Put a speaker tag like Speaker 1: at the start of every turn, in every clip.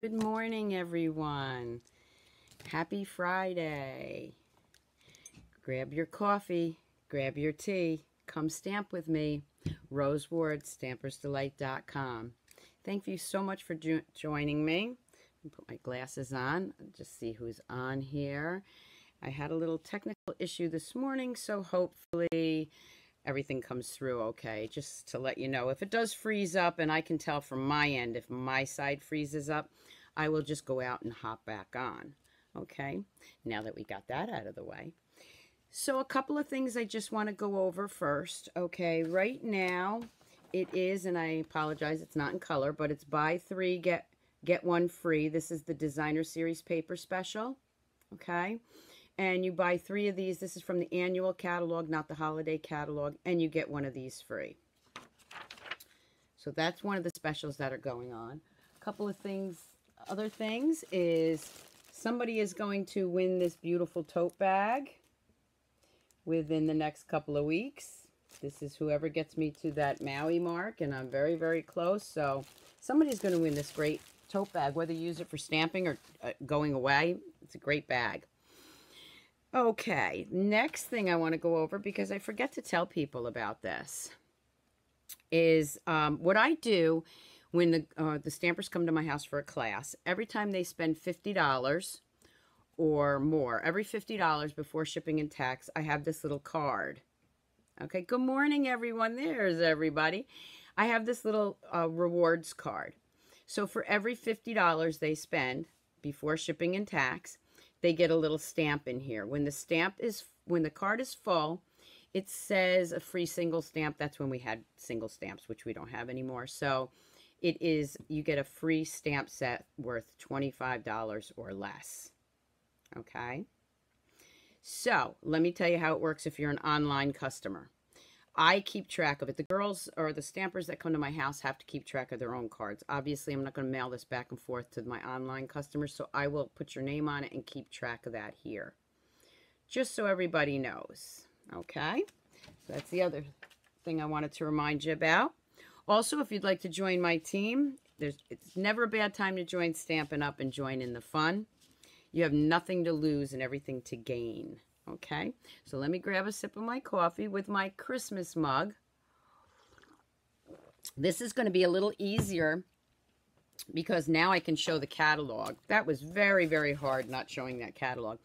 Speaker 1: Good morning, everyone. Happy Friday. Grab your coffee, grab your tea, come stamp with me. Rose Ward, stampersdelight.com. Thank you so much for jo joining me. Put my glasses on, just see who's on here. I had a little technical issue this morning, so hopefully everything comes through okay. Just to let you know, if it does freeze up, and I can tell from my end, if my side freezes up, I will just go out and hop back on. Okay, now that we got that out of the way. So a couple of things I just want to go over first. Okay, right now it is, and I apologize, it's not in color, but it's buy three, get get one free. This is the designer series paper special. Okay, and you buy three of these. This is from the annual catalog, not the holiday catalog, and you get one of these free. So that's one of the specials that are going on. A couple of things, other things is somebody is going to win this beautiful tote bag within the next couple of weeks. This is whoever gets me to that Maui mark, and I'm very, very close. So somebody's going to win this great tote bag, whether you use it for stamping or uh, going away. It's a great bag. Okay, next thing I want to go over, because I forget to tell people about this, is um, what I do when the, uh, the stampers come to my house for a class. Every time they spend $50 or more, every $50 before shipping and tax, I have this little card. Okay, good morning, everyone. There's everybody. I have this little uh, rewards card. So for every $50 they spend before shipping and tax, they get a little stamp in here. When the stamp is, when the card is full, it says a free single stamp. That's when we had single stamps, which we don't have anymore. So it is, you get a free stamp set worth $25 or less. Okay. So let me tell you how it works if you're an online customer. I keep track of it. The girls or the stampers that come to my house have to keep track of their own cards. Obviously, I'm not going to mail this back and forth to my online customers, so I will put your name on it and keep track of that here. Just so everybody knows. Okay? So that's the other thing I wanted to remind you about. Also, if you'd like to join my team, there's it's never a bad time to join Stampin' Up! and join in the fun. You have nothing to lose and everything to gain. Okay, so let me grab a sip of my coffee with my Christmas mug. This is going to be a little easier because now I can show the catalog. That was very, very hard not showing that catalog.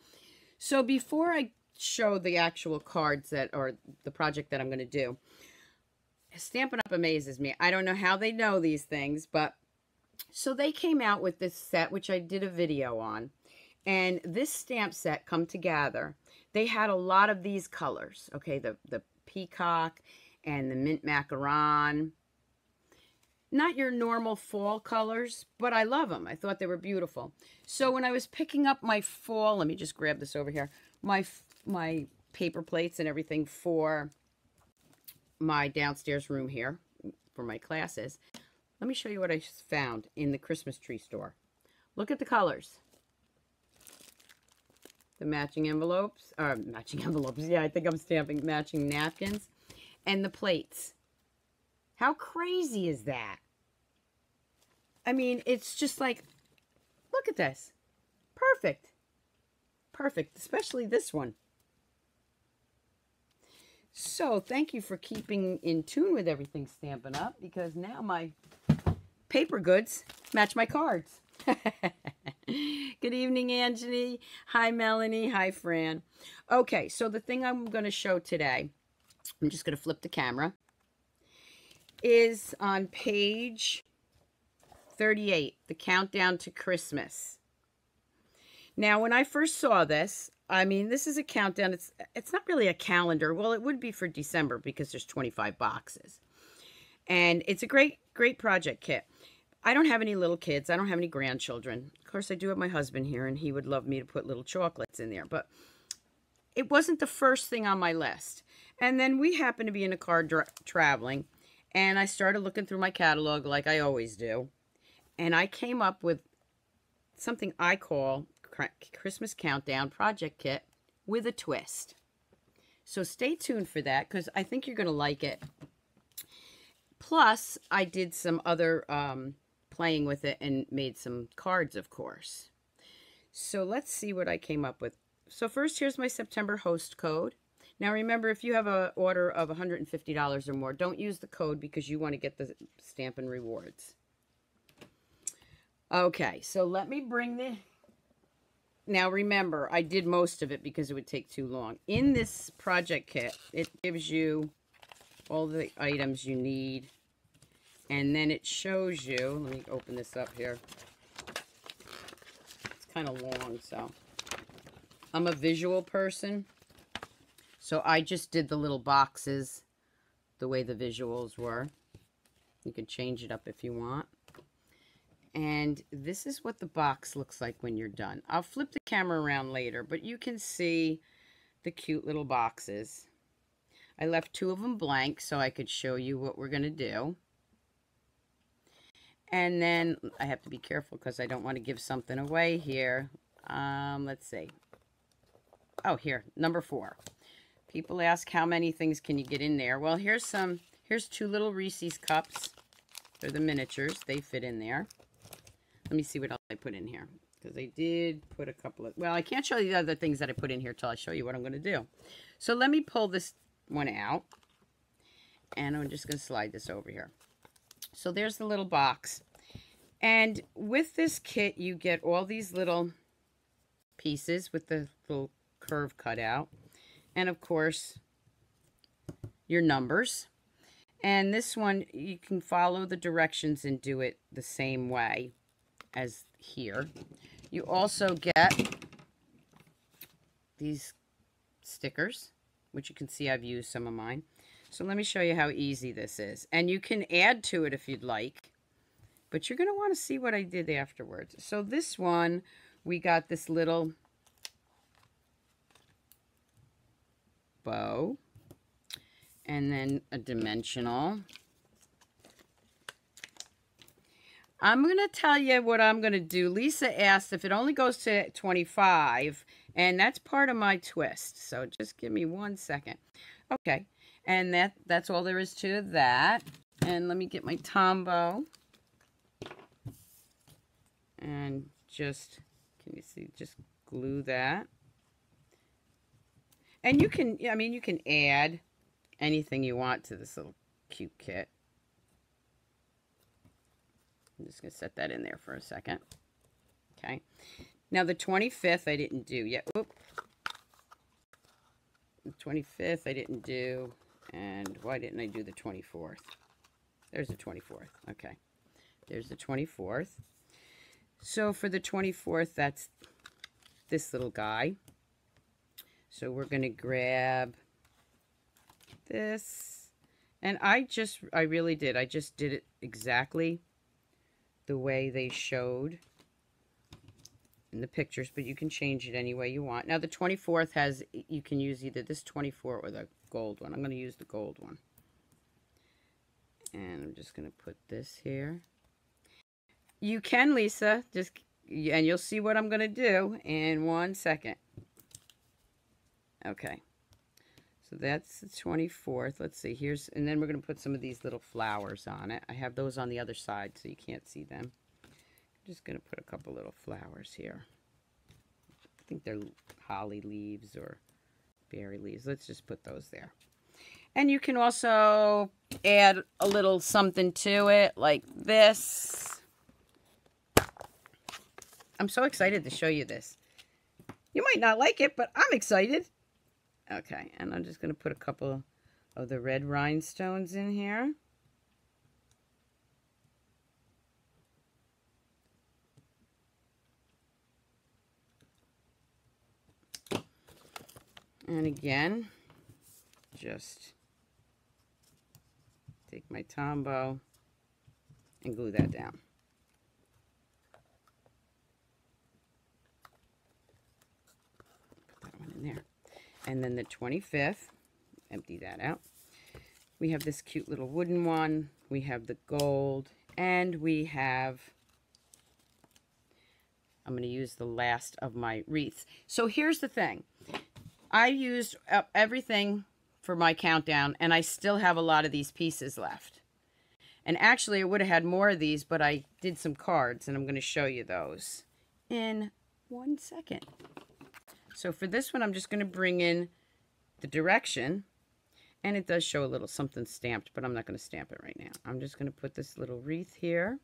Speaker 1: So before I show the actual cards that or the project that I'm going to do, Stampin' Up! amazes me. I don't know how they know these things, but so they came out with this set, which I did a video on. And this stamp set come together they had a lot of these colors. Okay, the, the peacock and the mint macaron. Not your normal fall colors, but I love them. I thought they were beautiful. So when I was picking up my fall, let me just grab this over here, my, my paper plates and everything for my downstairs room here for my classes. Let me show you what I found in the Christmas tree store. Look at the colors the matching envelopes, or matching envelopes, yeah, I think I'm stamping matching napkins, and the plates. How crazy is that? I mean, it's just like, look at this. Perfect. Perfect, especially this one. So, thank you for keeping in tune with everything Stampin' Up, because now my paper goods match my cards. Good evening, Angie. Hi, Melanie. Hi, Fran. Okay, so the thing I'm going to show today, I'm just going to flip the camera, is on page 38, the countdown to Christmas. Now, when I first saw this, I mean, this is a countdown. It's it's not really a calendar. Well, it would be for December because there's 25 boxes. And it's a great, great project kit. I don't have any little kids. I don't have any grandchildren. Of course, I do have my husband here, and he would love me to put little chocolates in there. But it wasn't the first thing on my list. And then we happened to be in a car traveling, and I started looking through my catalog like I always do. And I came up with something I call Christmas Countdown Project Kit with a twist. So stay tuned for that because I think you're going to like it. Plus, I did some other um, playing with it and made some cards, of course. So let's see what I came up with. So first, here's my September host code. Now remember, if you have an order of $150 or more, don't use the code because you want to get the Stampin' Rewards. Okay, so let me bring the... Now remember, I did most of it because it would take too long. In this project kit, it gives you all the items you need. And then it shows you, let me open this up here. It's kind of long, so. I'm a visual person. So I just did the little boxes the way the visuals were. You can change it up if you want. And this is what the box looks like when you're done. I'll flip the camera around later, but you can see the cute little boxes. I left two of them blank so I could show you what we're going to do. And then I have to be careful because I don't want to give something away here. Um, let's see. Oh, here, number four. People ask how many things can you get in there. Well, here's some, here's two little Reese's cups. They're the miniatures. They fit in there. Let me see what else I put in here. Because I did put a couple of, well, I can't show you the other things that I put in here till I show you what I'm going to do. So let me pull this one out. And I'm just going to slide this over here. So there's the little box. And with this kit, you get all these little pieces with the little curve cut out and of course your numbers. And this one, you can follow the directions and do it the same way as here. You also get these stickers, which you can see I've used some of mine. So let me show you how easy this is. And you can add to it if you'd like, but you're going to want to see what I did afterwards. So this one, we got this little bow. And then a dimensional. I'm going to tell you what I'm going to do. Lisa asked if it only goes to 25, and that's part of my twist. So just give me one second. Okay, and that that's all there is to that. And let me get my Tombow. And just, can you see, just glue that. And you can, I mean, you can add anything you want to this little cute kit. I'm just going to set that in there for a second. Okay. Now, the 25th I didn't do yet. Oop. The 25th I didn't do. And why didn't I do the 24th? There's the 24th. Okay. There's the 24th. So for the 24th, that's this little guy. So we're going to grab this. And I just, I really did. I just did it exactly the way they showed in the pictures, but you can change it any way you want. Now the 24th has, you can use either this 24 or the gold one. I'm going to use the gold one. And I'm just going to put this here. You can, Lisa, just, and you'll see what I'm going to do in one second. Okay. So that's the 24th. Let's see. Here's, and then we're going to put some of these little flowers on it. I have those on the other side so you can't see them. I'm just going to put a couple little flowers here. I think they're holly leaves or berry leaves. Let's just put those there. And you can also add a little something to it like this. I'm so excited to show you this. You might not like it, but I'm excited. Okay, and I'm just going to put a couple of the red rhinestones in here. And again, just take my Tombow and glue that down. Put that one in there. And then the 25th, empty that out. We have this cute little wooden one. We have the gold. And we have, I'm going to use the last of my wreaths. So here's the thing. I used up everything for my countdown, and I still have a lot of these pieces left. And actually, I would have had more of these, but I did some cards, and I'm going to show you those in one second. So for this one, I'm just going to bring in the direction. And it does show a little something stamped, but I'm not going to stamp it right now. I'm just going to put this little wreath here.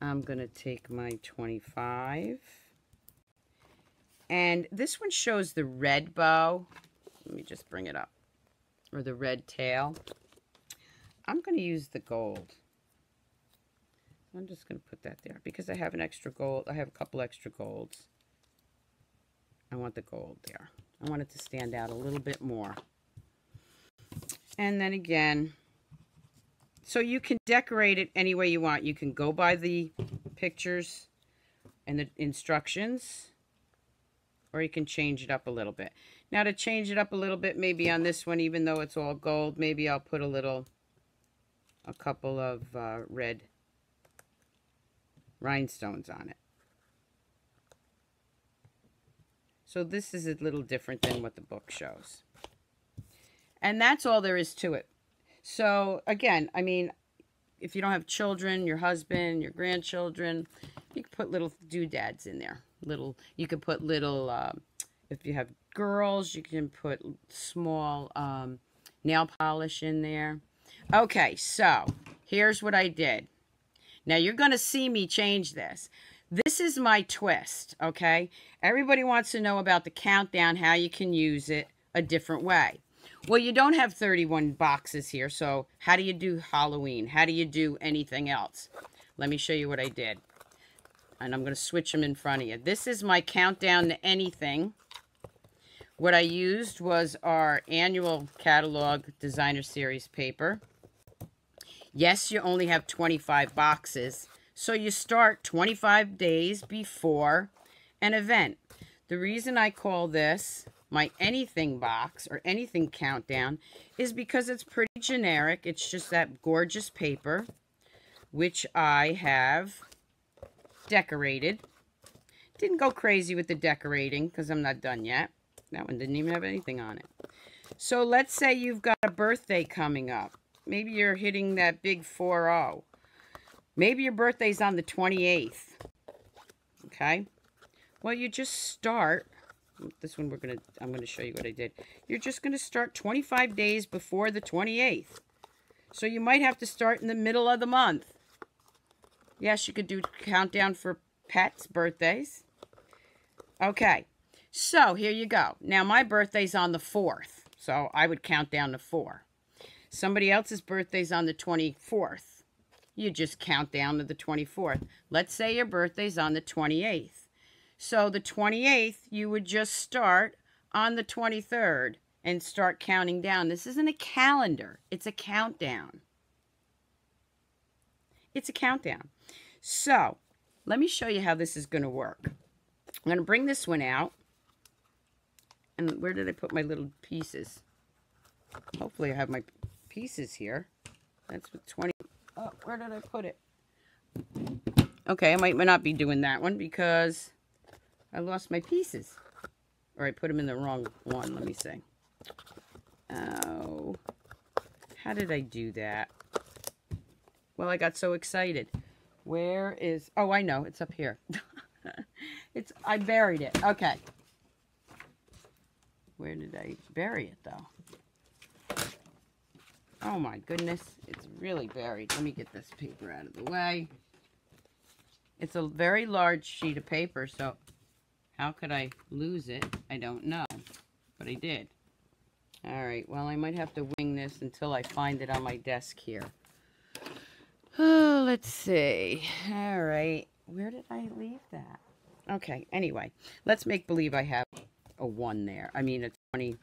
Speaker 1: I'm going to take my 25. And this one shows the red bow. Let me just bring it up. Or the red tail. I'm going to use the gold. I'm just going to put that there because I have an extra gold. I have a couple extra golds. I want the gold there. I want it to stand out a little bit more. And then again, so you can decorate it any way you want. You can go by the pictures and the instructions, or you can change it up a little bit. Now to change it up a little bit, maybe on this one, even though it's all gold, maybe I'll put a little, a couple of uh, red rhinestones on it. So this is a little different than what the book shows. And that's all there is to it. So again, I mean, if you don't have children, your husband, your grandchildren, you can put little doodads in there. Little, you can put little, uh, if you have girls, you can put small um, nail polish in there. Okay, so here's what I did. Now you're going to see me change this. This is my twist, okay? Everybody wants to know about the countdown, how you can use it a different way. Well, you don't have 31 boxes here, so how do you do Halloween? How do you do anything else? Let me show you what I did. And I'm going to switch them in front of you. This is my countdown to anything. What I used was our annual catalog designer series paper. Yes, you only have 25 boxes, so you start 25 days before an event. The reason I call this my anything box or anything countdown is because it's pretty generic. It's just that gorgeous paper, which I have decorated. Didn't go crazy with the decorating because I'm not done yet. That one didn't even have anything on it. So let's say you've got a birthday coming up. Maybe you're hitting that big 4-0. Maybe your birthday's on the 28th. Okay? Well, you just start. This one we're going to, I'm going to show you what I did. You're just going to start 25 days before the 28th. So you might have to start in the middle of the month. Yes, you could do countdown for pets' birthdays. Okay. So here you go. Now my birthday's on the 4th. So I would count down to 4. Somebody else's birthday's on the 24th you just count down to the 24th. Let's say your birthday's on the 28th. So the 28th, you would just start on the 23rd and start counting down. This isn't a calendar. It's a countdown. It's a countdown. So let me show you how this is going to work. I'm going to bring this one out. And where did I put my little pieces? Hopefully I have my pieces here. That's with 20 Oh, where did I put it? Okay, I might not be doing that one because I lost my pieces. Or I put them in the wrong one. Let me see. Oh. How did I do that? Well, I got so excited. Where is... Oh, I know. It's up here. it's. I buried it. Okay. Where did I bury it, though? Oh my goodness, it's really buried. Let me get this paper out of the way. It's a very large sheet of paper, so how could I lose it? I don't know, but I did. All right, well, I might have to wing this until I find it on my desk here. Oh, let's see. All right, where did I leave that? Okay, anyway, let's make believe I have a 1 there. I mean, a 20,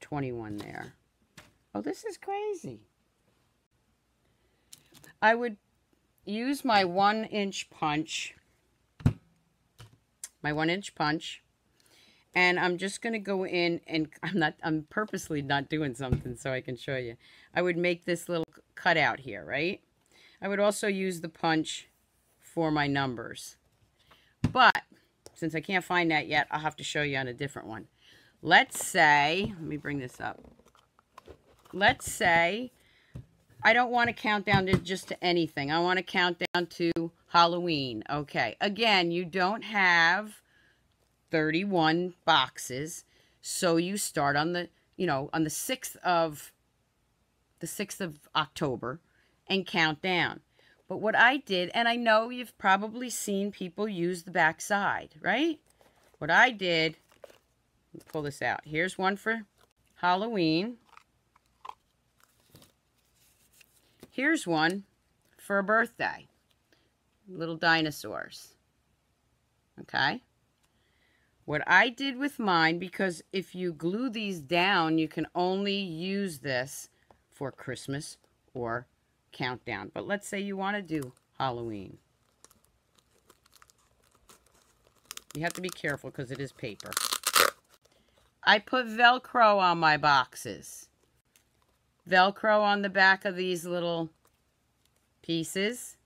Speaker 1: 21 there. Oh, this is crazy. I would use my one inch punch, my one inch punch, and I'm just going to go in and I'm not, I'm purposely not doing something so I can show you. I would make this little cutout here, right? I would also use the punch for my numbers. But since I can't find that yet, I'll have to show you on a different one. Let's say, let me bring this up let's say I don't want to count down to just to anything. I want to count down to Halloween. Okay. Again, you don't have 31 boxes. So you start on the, you know, on the 6th of the 6th of October and count down. But what I did, and I know you've probably seen people use the back side, right? What I did, pull this out. Here's one for Halloween. Here's one for a birthday. Little dinosaurs. Okay? What I did with mine, because if you glue these down, you can only use this for Christmas or countdown. But let's say you want to do Halloween. You have to be careful because it is paper. I put Velcro on my boxes. Velcro on the back of these little pieces.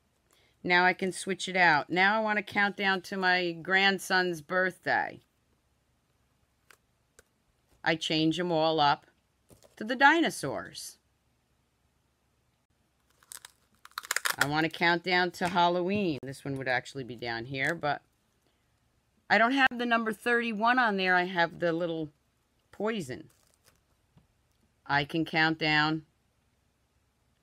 Speaker 1: Now I can switch it out. Now I want to count down to my grandson's birthday. I change them all up to the dinosaurs. I want to count down to Halloween. This one would actually be down here, but I don't have the number 31 on there. I have the little poison. I can count down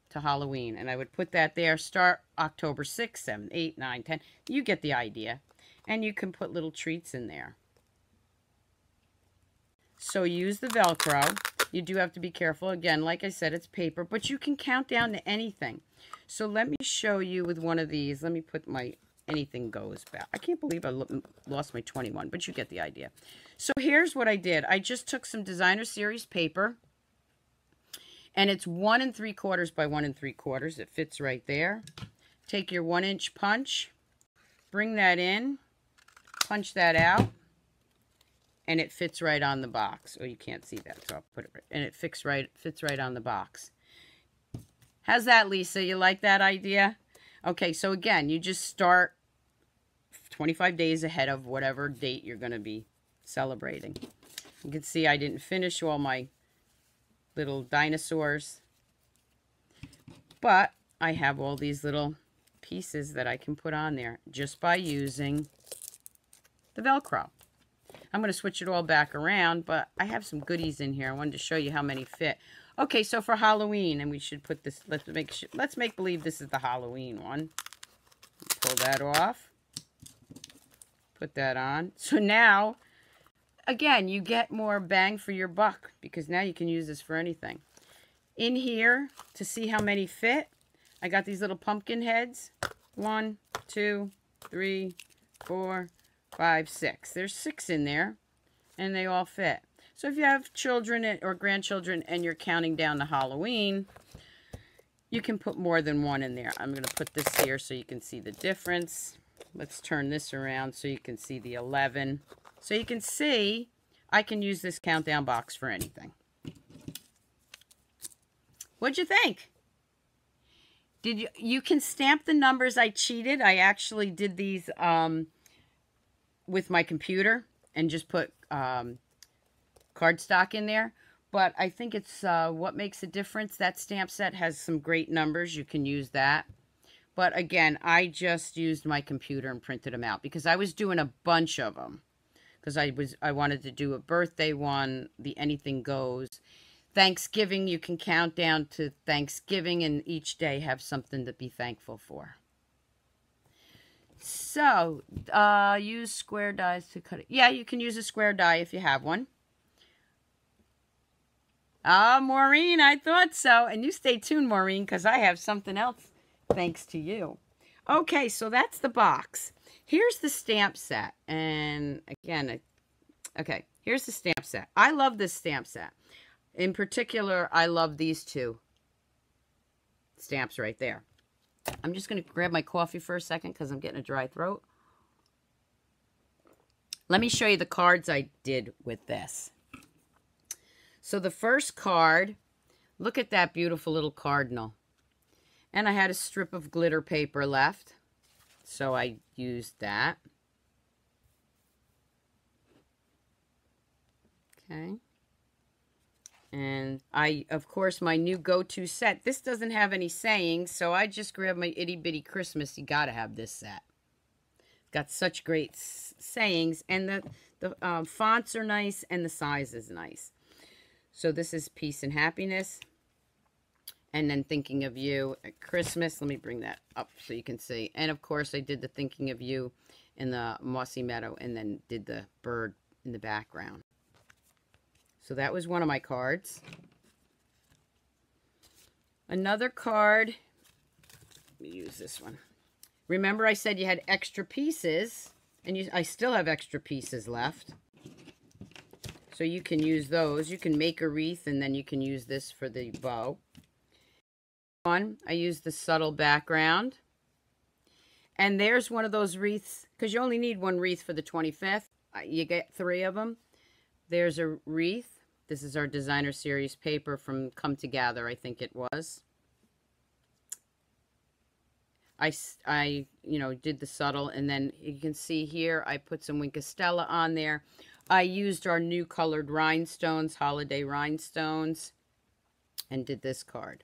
Speaker 1: to Halloween. And I would put that there. Start October 6, 7, 8, 9, 10. You get the idea. And you can put little treats in there. So use the Velcro. You do have to be careful. Again, like I said, it's paper. But you can count down to anything. So let me show you with one of these. Let me put my anything goes back. I can't believe I lost my 21, but you get the idea. So here's what I did. I just took some designer series paper and it's one and three quarters by one and three quarters. It fits right there. Take your one inch punch, bring that in, punch that out, and it fits right on the box. Oh, you can't see that, so I'll put it right, and it fits right, fits right on the box. How's that, Lisa? You like that idea? Okay, so again, you just start 25 days ahead of whatever date you're going to be celebrating. You can see I didn't finish all my little dinosaurs. But I have all these little pieces that I can put on there just by using the Velcro. I'm going to switch it all back around, but I have some goodies in here. I wanted to show you how many fit. Okay, so for Halloween, and we should put this, let's make let's make believe this is the Halloween one. Pull that off. Put that on. So now, again, you get more bang for your buck because now you can use this for anything. In here, to see how many fit, I got these little pumpkin heads. One, two, three, four, five, six. There's six in there, and they all fit. So if you have children or grandchildren and you're counting down to Halloween, you can put more than one in there. I'm going to put this here so you can see the difference. Let's turn this around so you can see the 11. So you can see I can use this countdown box for anything. What'd you think? Did you you can stamp the numbers I cheated. I actually did these um, with my computer and just put um, cardstock in there. But I think it's uh, what makes a difference. That stamp set has some great numbers. You can use that. But again, I just used my computer and printed them out because I was doing a bunch of them. Because I was I wanted to do a birthday one, the anything goes. Thanksgiving, you can count down to Thanksgiving and each day have something to be thankful for. So, uh, use square dies to cut it. Yeah, you can use a square die if you have one. Ah, Maureen, I thought so. And you stay tuned, Maureen, because I have something else thanks to you. Okay, so that's the box. Here's the stamp set. And again, okay, here's the stamp set. I love this stamp set. In particular, I love these two stamps right there. I'm just going to grab my coffee for a second because I'm getting a dry throat. Let me show you the cards I did with this. So the first card, look at that beautiful little cardinal. And I had a strip of glitter paper left. So I used that. Okay. And I, of course, my new go-to set. This doesn't have any sayings, so I just grabbed my itty bitty Christmas. You gotta have this set. Got such great sayings, and the the um, fonts are nice, and the size is nice. So this is peace and happiness, and then thinking of you at Christmas. Let me bring that up so you can see. And of course, I did the thinking of you in the mossy meadow, and then did the bird in the background. So that was one of my cards. Another card. Let me use this one. Remember I said you had extra pieces. And you, I still have extra pieces left. So you can use those. You can make a wreath and then you can use this for the bow. One, I use the subtle background. And there's one of those wreaths, because you only need one wreath for the 25th. Uh, you get three of them. There's a wreath. This is our designer series paper from Come Together, I think it was. I, I, you know, did the subtle, and then you can see here, I put some Wink of Stella on there. I used our new colored rhinestones, holiday rhinestones, and did this card.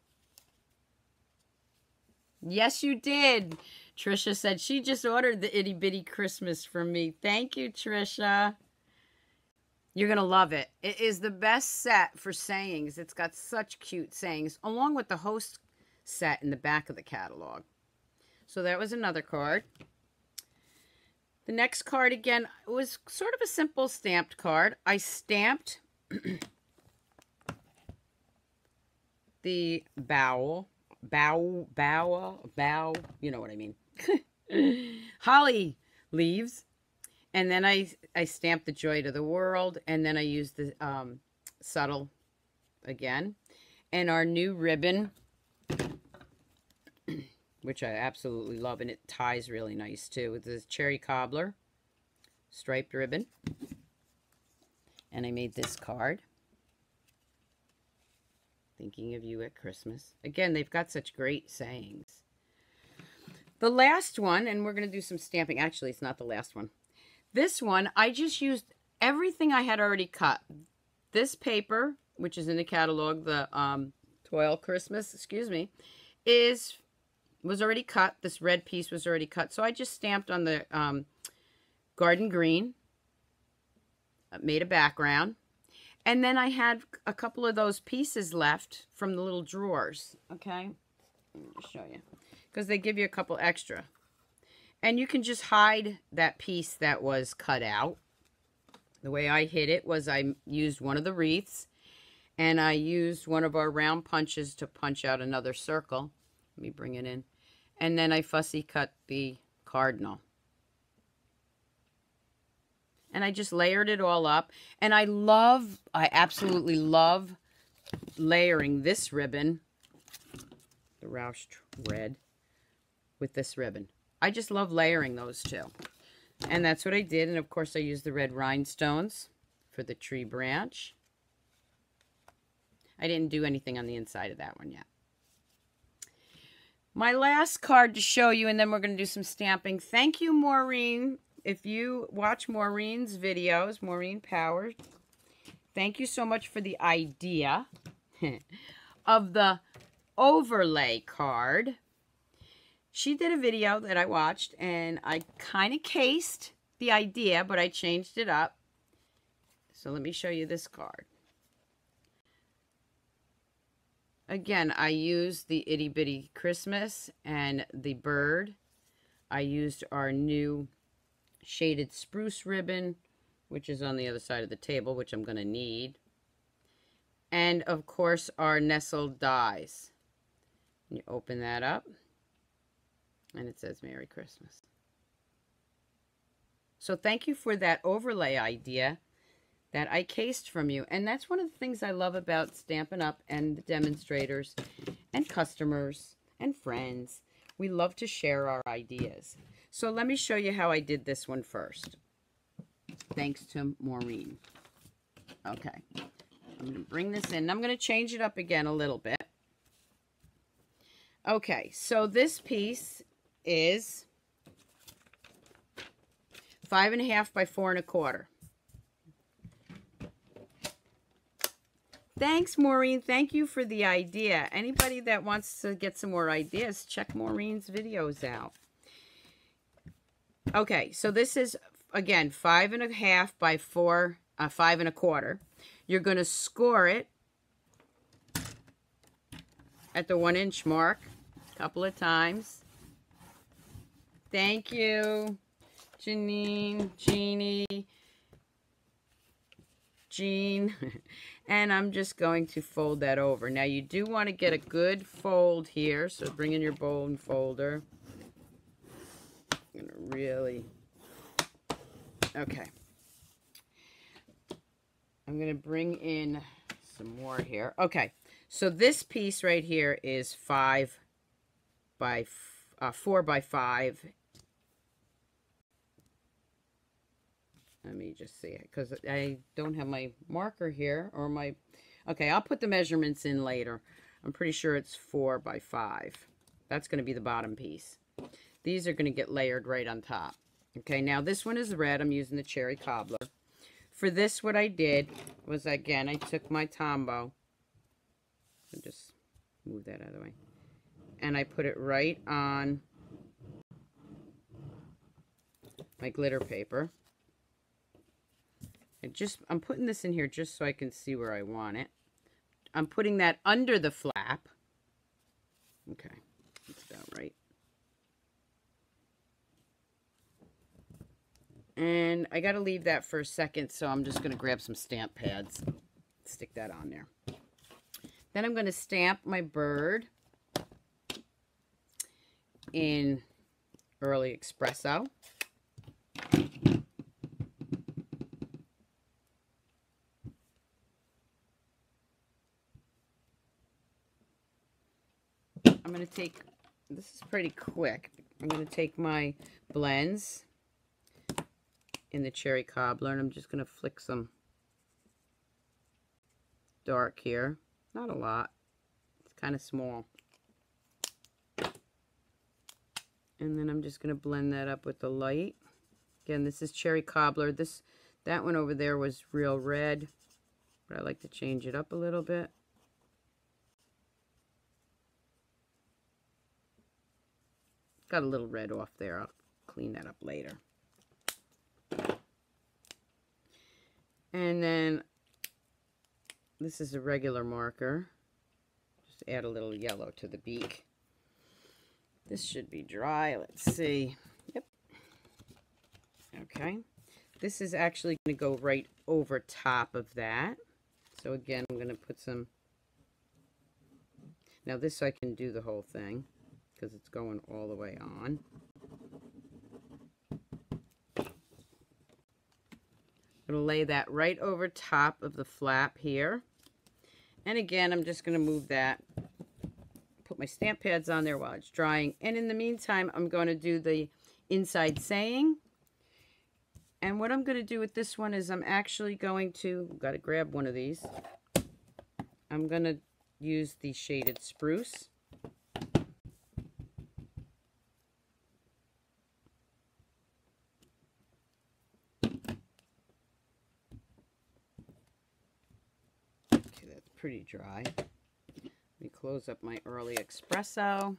Speaker 1: Yes, you did. Trisha said she just ordered the itty bitty Christmas from me. Thank you, Trisha. You're going to love it. It is the best set for sayings. It's got such cute sayings, along with the host set in the back of the catalog. So that was another card. The next card, again, was sort of a simple stamped card. I stamped the bow, bow, bow, bow, you know what I mean. Holly leaves and then I, I stamped the Joy to the World, and then I use the um, Subtle again. And our new ribbon, which I absolutely love, and it ties really nice too, with this Cherry Cobbler striped ribbon. And I made this card. Thinking of you at Christmas. Again, they've got such great sayings. The last one, and we're going to do some stamping. Actually, it's not the last one. This one, I just used everything I had already cut. This paper, which is in the catalog, the um, Toile Christmas, excuse me, is was already cut. This red piece was already cut. So I just stamped on the um, garden green, uh, made a background. And then I had a couple of those pieces left from the little drawers. Okay, let me show you. Because they give you a couple extra. And you can just hide that piece that was cut out. The way I hid it was I used one of the wreaths and I used one of our round punches to punch out another circle. Let me bring it in. And then I fussy cut the cardinal. And I just layered it all up. And I love, I absolutely love layering this ribbon, the Roush Red, with this ribbon. I just love layering those two. And that's what I did. And of course I used the red rhinestones for the tree branch. I didn't do anything on the inside of that one yet. My last card to show you, and then we're going to do some stamping. Thank you, Maureen. If you watch Maureen's videos, Maureen Powers, thank you so much for the idea of the overlay card she did a video that I watched and I kind of cased the idea, but I changed it up. So let me show you this card. Again, I used the Itty Bitty Christmas and the bird. I used our new shaded spruce ribbon, which is on the other side of the table, which I'm going to need. And, of course, our nestled dies. You open that up. And it says Merry Christmas. So thank you for that overlay idea that I cased from you. And that's one of the things I love about Stampin' Up! and the demonstrators and customers and friends. We love to share our ideas. So let me show you how I did this one first. Thanks to Maureen. Okay. I'm going to bring this in. I'm going to change it up again a little bit. Okay, so this piece is five and a half by four and a quarter. Thanks, Maureen. Thank you for the idea. Anybody that wants to get some more ideas, check Maureen's videos out. Okay, so this is, again, five and a half by four, uh, five and a quarter. You're going to score it at the one inch mark a couple of times. Thank you, Janine, Jeannie, Jean. and I'm just going to fold that over. Now you do want to get a good fold here, so bring in your bone folder. I'm going to really, okay. I'm going to bring in some more here. Okay, so this piece right here is five by, uh, four by five. Let me just see it because I don't have my marker here or my, okay, I'll put the measurements in later. I'm pretty sure it's four by five. That's going to be the bottom piece. These are going to get layered right on top. Okay, now this one is red. I'm using the cherry cobbler. For this, what I did was, again, I took my Tombow. So just move that out of the way. And I put it right on my glitter paper. Just, I'm putting this in here just so I can see where I want it. I'm putting that under the flap. Okay, that's about right. And I got to leave that for a second, so I'm just going to grab some stamp pads. Stick that on there. Then I'm going to stamp my bird in Early Espresso. Take, this is pretty quick. I'm going to take my blends in the cherry cobbler and I'm just going to flick some dark here. Not a lot. It's kind of small. And then I'm just going to blend that up with the light. Again, this is cherry cobbler. This That one over there was real red, but I like to change it up a little bit. Got a little red off there. I'll clean that up later. And then this is a regular marker. Just add a little yellow to the beak. This should be dry. Let's see. Yep. Okay. This is actually going to go right over top of that. So again, I'm going to put some... Now this I can do the whole thing because it's going all the way on. I'm going to lay that right over top of the flap here. And again, I'm just going to move that, put my stamp pads on there while it's drying. And in the meantime, I'm going to do the inside saying. And what I'm going to do with this one is I'm actually going to, got to grab one of these. I'm going to use the shaded spruce. Pretty dry. Let me close up my early espresso.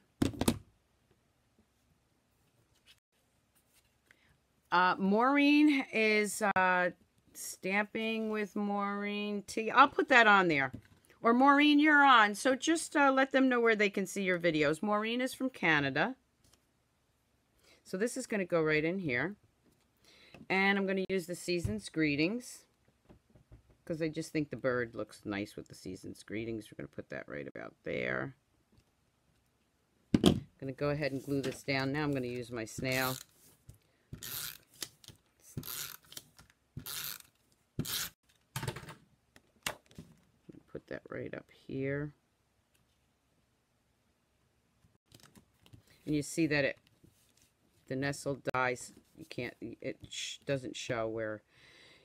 Speaker 1: Uh, Maureen is uh, stamping with Maureen T. I'll put that on there. Or Maureen, you're on. So just uh, let them know where they can see your videos. Maureen is from Canada. So this is going to go right in here. And I'm going to use the Season's Greetings because I just think the bird looks nice with the season's greetings. We're going to put that right about there. I'm going to go ahead and glue this down. Now I'm going to use my snail. Put that right up here. And you see that it, the nestle dies. You can't, it sh doesn't show where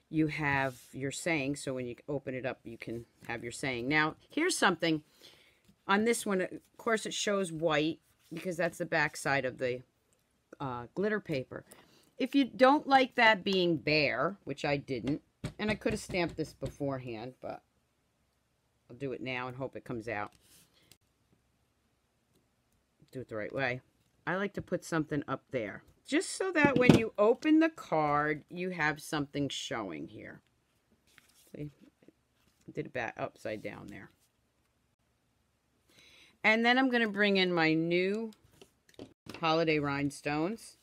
Speaker 1: you have your saying. So when you open it up, you can have your saying. Now, here's something. On this one, of course, it shows white because that's the back side of the uh, glitter paper. If you don't like that being bare, which I didn't, and I could have stamped this beforehand, but I'll do it now and hope it comes out. Do it the right way. I like to put something up there. Just so that when you open the card, you have something showing here. See? I did it back upside down there. And then I'm going to bring in my new holiday rhinestones.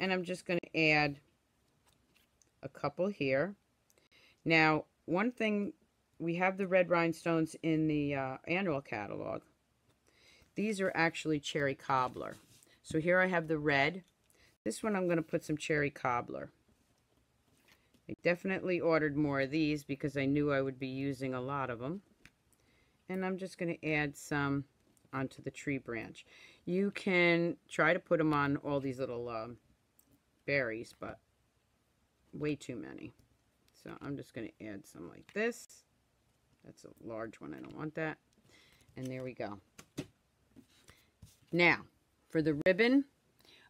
Speaker 1: And I'm just going to add a couple here. Now, one thing, we have the red rhinestones in the uh, annual catalog. These are actually cherry cobbler. So here I have the red. This one I'm going to put some cherry cobbler. I definitely ordered more of these because I knew I would be using a lot of them. And I'm just going to add some onto the tree branch. You can try to put them on all these little um, berries, but way too many. So I'm just going to add some like this. That's a large one. I don't want that. And there we go. Now, for the ribbon,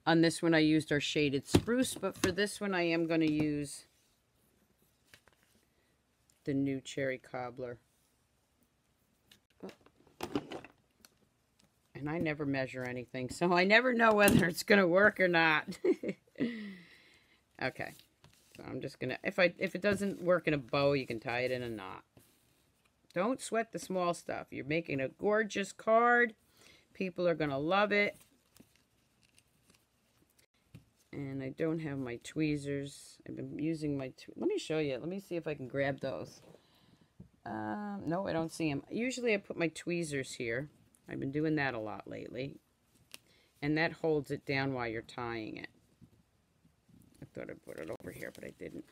Speaker 1: on this one I used our shaded spruce, but for this one I am going to use the new cherry cobbler. And I never measure anything, so I never know whether it's going to work or not. okay. So I'm just going to, if I if it doesn't work in a bow, you can tie it in a knot. Don't sweat the small stuff. You're making a gorgeous card. People are going to love it. And I don't have my tweezers. I've been using my, let me show you. Let me see if I can grab those. Um, no, I don't see them. Usually I put my tweezers here. I've been doing that a lot lately. And that holds it down while you're tying it. I thought I'd put it over here, but I didn't.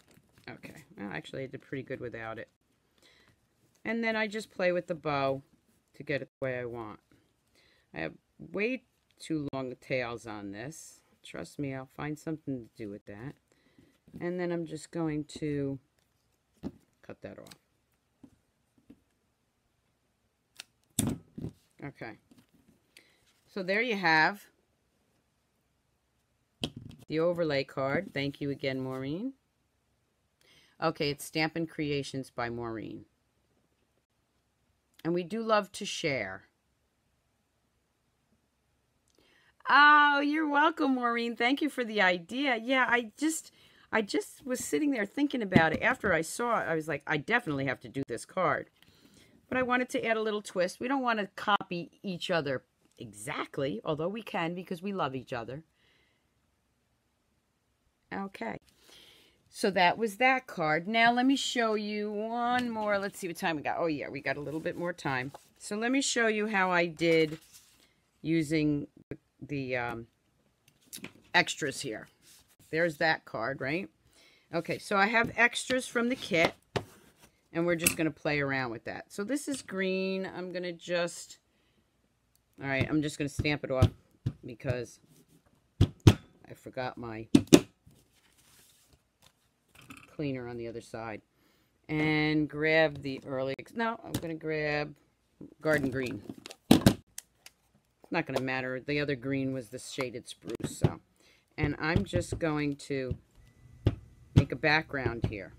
Speaker 1: Okay. Well, actually, I did pretty good without it. And then I just play with the bow to get it the way I want. I have way too long tails on this. Trust me, I'll find something to do with that. And then I'm just going to cut that off. Okay. So there you have the overlay card. Thank you again, Maureen. Okay, it's Stampin' Creations by Maureen. And we do love to share. Oh, you're welcome, Maureen. Thank you for the idea. Yeah, I just I just was sitting there thinking about it. After I saw it, I was like, I definitely have to do this card. But I wanted to add a little twist. We don't want to copy each other exactly, although we can because we love each other. Okay. So that was that card. Now let me show you one more. Let's see what time we got. Oh, yeah, we got a little bit more time. So let me show you how I did using the, um, extras here. There's that card, right? Okay, so I have extras from the kit. And we're just going to play around with that. So this is green. I'm going to just... All right, I'm just going to stamp it off because I forgot my cleaner on the other side. And grab the early... No, I'm going to grab garden green. Not going to matter. The other green was the shaded spruce. So, And I'm just going to make a background here.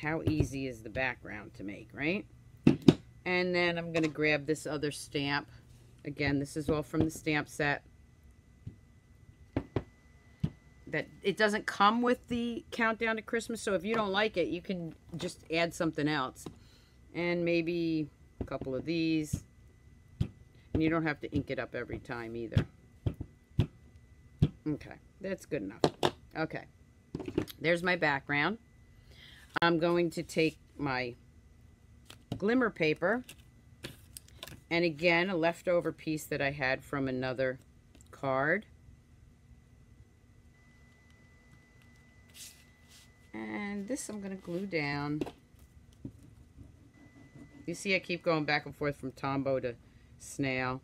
Speaker 1: How easy is the background to make, right? And then I'm going to grab this other stamp. Again, this is all from the stamp set. That it doesn't come with the countdown to Christmas, so if you don't like it, you can just add something else. And maybe a couple of these. And you don't have to ink it up every time either. Okay, that's good enough. Okay, there's my background. I'm going to take my glimmer paper and again a leftover piece that I had from another card and this I'm going to glue down you see I keep going back and forth from Tombow to snail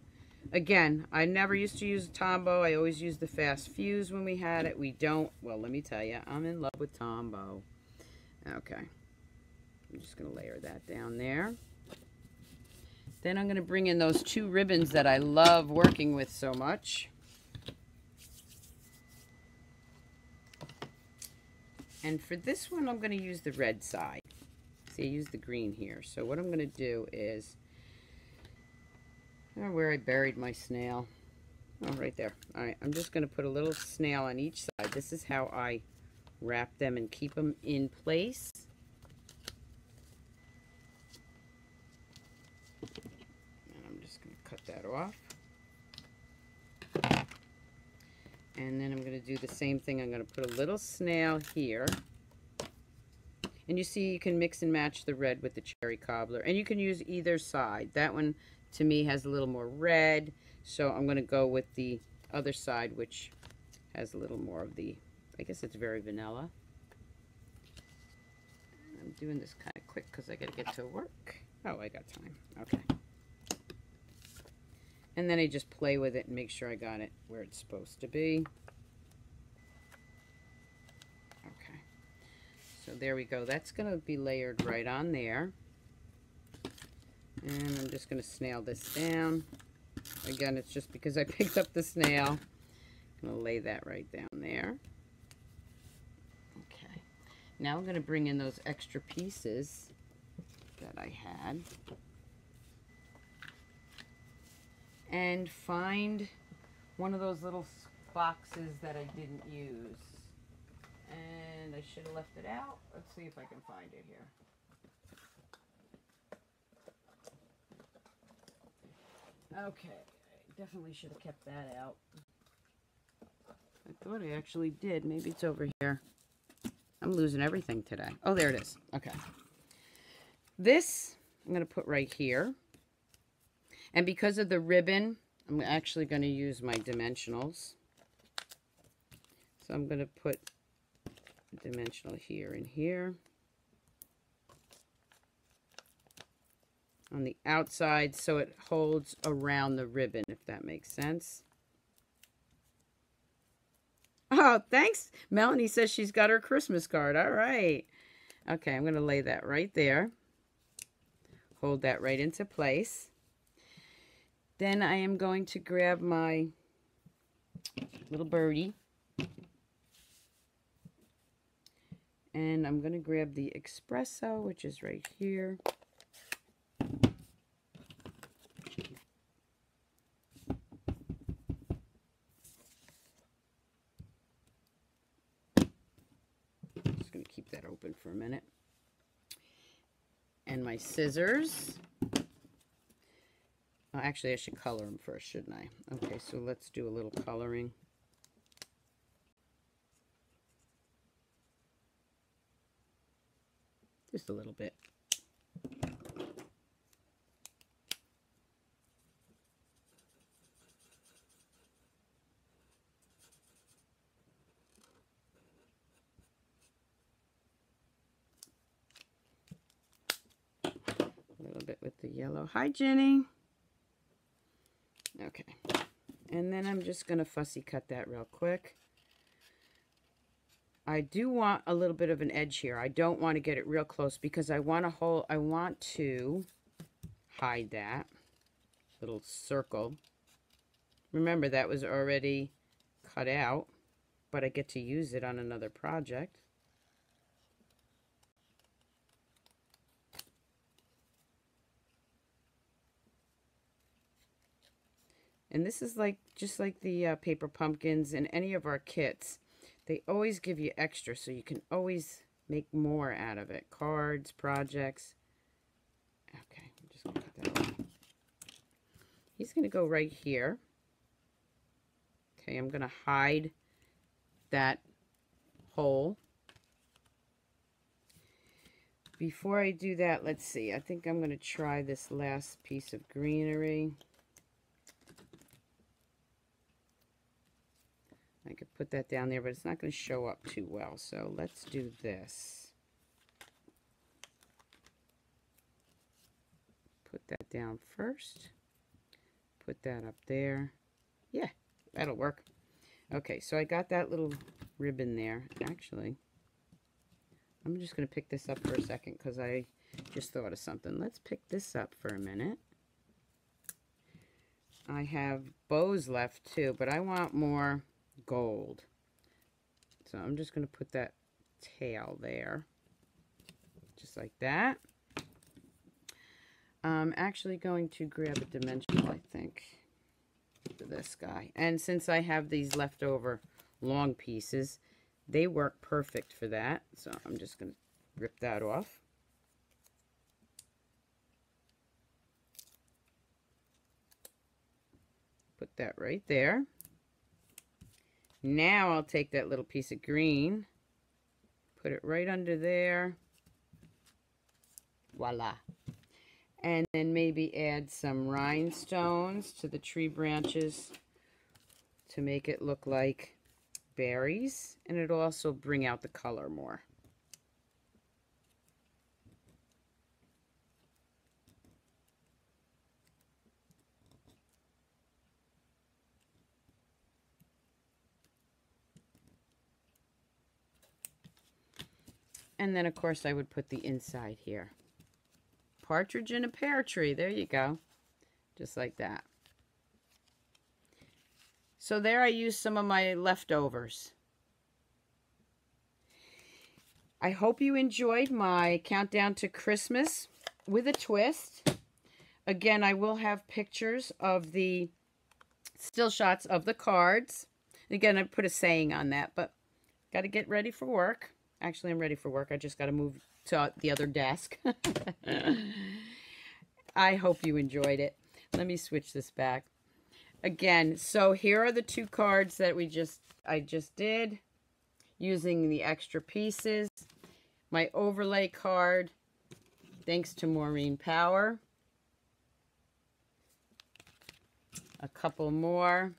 Speaker 1: again I never used to use Tombow I always used the fast fuse when we had it we don't well let me tell you I'm in love with Tombow Okay. I'm just going to layer that down there. Then I'm going to bring in those two ribbons that I love working with so much. And for this one, I'm going to use the red side. See, I use the green here. So what I'm going to do is Where I buried my snail. Oh, right there. All right, I'm just going to put a little snail on each side. This is how I wrap them and keep them in place. And I'm just going to cut that off. And then I'm going to do the same thing. I'm going to put a little snail here. And you see you can mix and match the red with the cherry cobbler. And you can use either side. That one to me has a little more red. So I'm going to go with the other side which has a little more of the, I guess it's very vanilla. I'm doing this kind of quick because I got to get to work. Oh, I got time. Okay. And then I just play with it and make sure I got it where it's supposed to be. Okay. So there we go. That's going to be layered right on there. And I'm just going to snail this down. Again, it's just because I picked up the snail. I'm going to lay that right down there. Okay. Now I'm going to bring in those extra pieces that I had. And find one of those little boxes that I didn't use. And I should have left it out. Let's see if I can find it here. Okay, I definitely should have kept that out. I thought I actually did. Maybe it's over here. I'm losing everything today. Oh, there it is. Okay. This I'm going to put right here. And because of the ribbon, I'm actually going to use my dimensionals. So I'm going to put dimensional here and here. On the outside so it holds around the ribbon, if that makes sense. Oh, thanks. Melanie says she's got her Christmas card. All right. Okay, I'm going to lay that right there. Hold that right into place. Then I am going to grab my little birdie. And I'm going to grab the espresso, which is right here. Just going to keep that open for a minute. And my scissors. Oh, actually, I should color them first, shouldn't I? Okay, so let's do a little coloring. Just a little bit. A bit with the yellow. Hi, Jenny. Okay. And then I'm just going to fussy cut that real quick. I do want a little bit of an edge here. I don't want to get it real close because I want to hold, I want to hide that little circle. Remember that was already cut out, but I get to use it on another project. And this is like just like the uh, paper pumpkins in any of our kits. They always give you extra, so you can always make more out of it. Cards, projects. Okay, I'm just going to cut that off. He's going to go right here. Okay, I'm going to hide that hole. Before I do that, let's see. I think I'm going to try this last piece of greenery. I could put that down there, but it's not going to show up too well. So let's do this. Put that down first. Put that up there. Yeah, that'll work. Okay, so I got that little ribbon there. Actually, I'm just going to pick this up for a second because I just thought of something. Let's pick this up for a minute. I have bows left too, but I want more gold. So I'm just going to put that tail there. Just like that. I'm actually going to grab a dimensional, I think, for this guy. And since I have these leftover long pieces, they work perfect for that. So I'm just going to rip that off. Put that right there. Now I'll take that little piece of green, put it right under there. Voila. And then maybe add some rhinestones to the tree branches to make it look like berries. And it'll also bring out the color more. And then, of course, I would put the inside here. Partridge in a pear tree. There you go. Just like that. So there I used some of my leftovers. I hope you enjoyed my countdown to Christmas with a twist. Again, I will have pictures of the still shots of the cards. Again, I put a saying on that, but got to get ready for work. Actually, I'm ready for work. I just got to move to uh, the other desk. I hope you enjoyed it. Let me switch this back. Again, so here are the two cards that we just I just did using the extra pieces. My overlay card, thanks to Maureen Power. A couple more.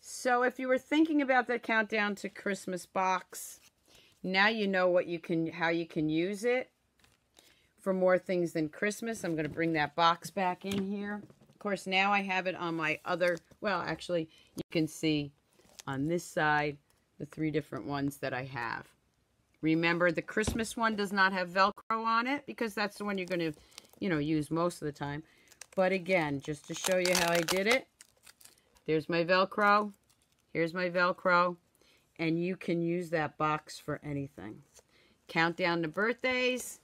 Speaker 1: So if you were thinking about that countdown to Christmas box, now you know what you can, how you can use it for more things than Christmas. I'm going to bring that box back in here. Of course, now I have it on my other, well, actually, you can see on this side the three different ones that I have. Remember, the Christmas one does not have Velcro on it because that's the one you're going to, you know, use most of the time. But again, just to show you how I did it, there's my Velcro. Here's my Velcro and you can use that box for anything. Countdown to birthdays,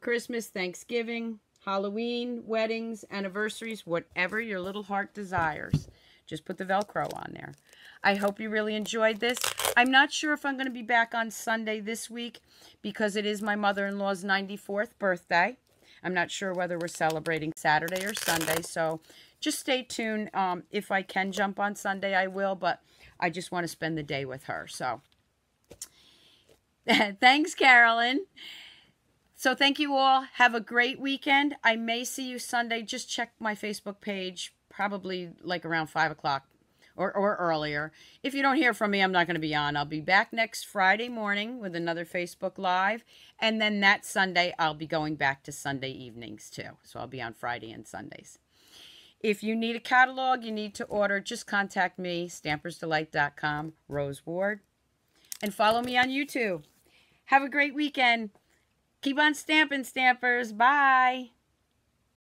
Speaker 1: Christmas, Thanksgiving, Halloween, weddings, anniversaries, whatever your little heart desires. Just put the Velcro on there. I hope you really enjoyed this. I'm not sure if I'm going to be back on Sunday this week because it is my mother-in-law's 94th birthday. I'm not sure whether we're celebrating Saturday or Sunday, so just stay tuned. Um, if I can jump on Sunday, I will, but I just want to spend the day with her. So thanks, Carolyn. So thank you all. Have a great weekend. I may see you Sunday. Just check my Facebook page, probably like around 5 o'clock or, or earlier. If you don't hear from me, I'm not going to be on. I'll be back next Friday morning with another Facebook Live. And then that Sunday, I'll be going back to Sunday evenings too. So I'll be on Friday and Sundays. If you need a catalog, you need to order, just contact me, stampersdelight.com, Rose Ward. And follow me on YouTube. Have a great weekend. Keep on stamping, stampers. Bye.